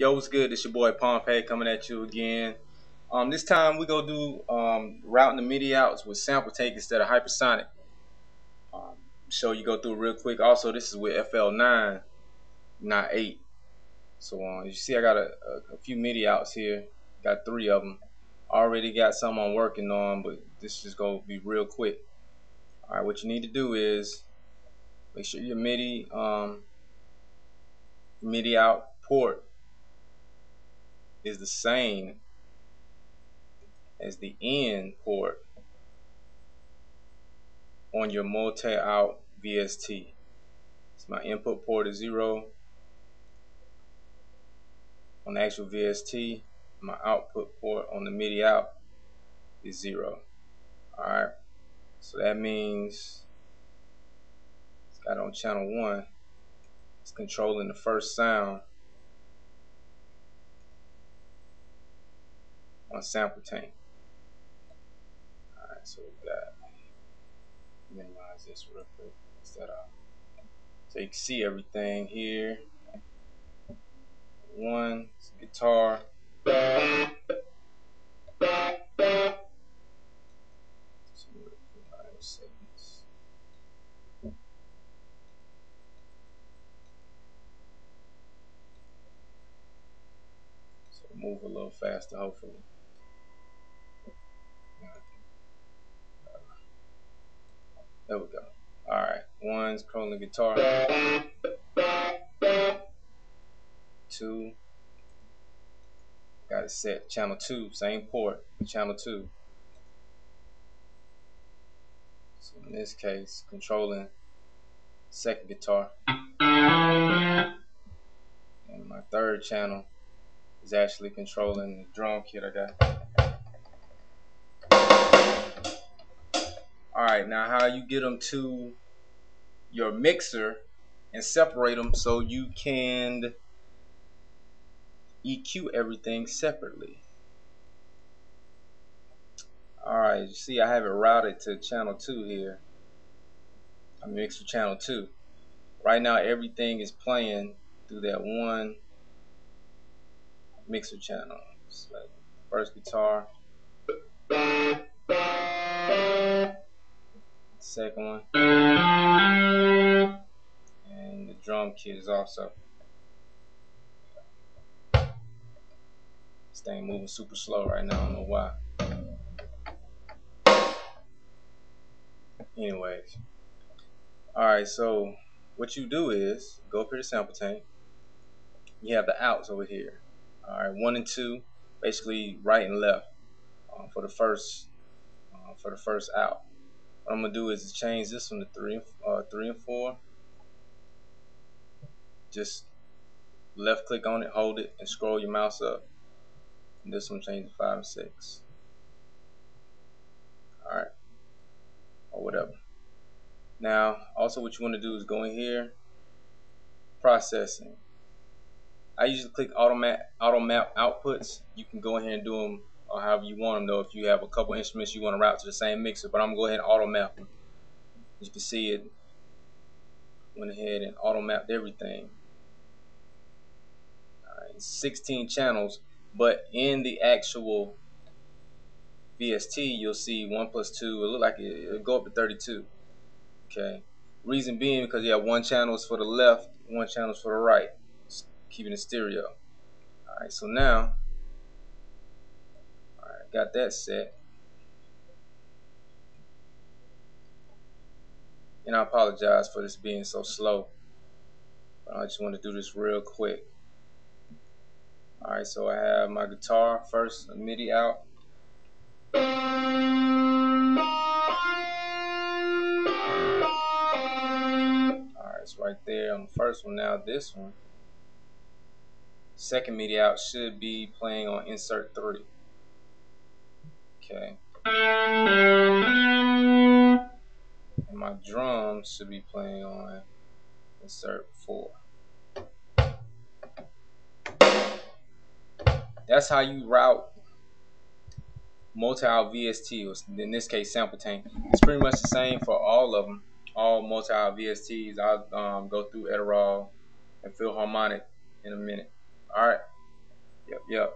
Yo, what's good? It's your boy Pompey coming at you again. Um, this time we go do um, routing the MIDI outs with Sampletank instead of hypersonic. Um, show you go through real quick. Also, this is with FL9, not 8. So um, you see I got a, a, a, few MIDI outs here. Got three of them. Already got some I'm working on, but this is going to be real quick. Alright, what you need to do is make sure your MIDI um, MIDI out port is the same as the in port on your multi-out VST. So my input port is zero on the actual VST. My output port on the MIDI out is zero. Alright, so that means it's got on channel one, it's controlling the first sound on Sampletank. Alright, so we got minimize this real quick. Instead of uh, so you can see everything here. One guitar. So move a little faster hopefully There we go. Alright, one's controlling the guitar. Two. Got it set. Channel two, same port, channel two. So in this case, controlling second guitar. And my third channel is actually controlling the drum kit I got. All right, now how you get them to your mixer and separate them so you can EQ everything separately. All right, you see I have it routed to channel 2 here. I'm mixer channel 2. Right now everything is playing through that one mixer channel. So first guitar second one. And the drum kit is also. This thing moving super slow right now, I don't know why. Anyways. Alright, so what you do is go up here to Sampletank You have the outs over here. Alright, one and two, basically right and left uh, for the first uh, for the first out. What I'm gonna do is change this one to three, uh, three and four. Just left click on it, hold it, and scroll your mouse up. And this one change to five and six. Alright. Or whatever. Now, also what you want to do is go in here, processing. I usually click auto map, auto map outputs. You can go in here and do them or however you want them though. If you have a couple instruments you want to route to the same mixer but I'm gonna go ahead and auto map them as you can see it went ahead and auto mapped everything. 16 channels but in the actual VST you'll see 1 plus 2 it look like it, will go up to 32 okay? Reason being because you have one channel is for the left one channel is for the right keeping it stereo. Alright so now got that set. And I apologize for this being so slow. But I just want to do this real quick. Alright, so I have my guitar first, MIDI out. Alright, it's right there on the first one. Now this one, second MIDI out should be playing on insert 3. Okay. And my drums should be playing on insert 4. That's how you route multi-out VST, or in this case Sampletank. It's pretty much the same for all of them, all multi-out VSTs. I'll um, go through Edirol and Philharmonic in a minute. All right. Yep, yep.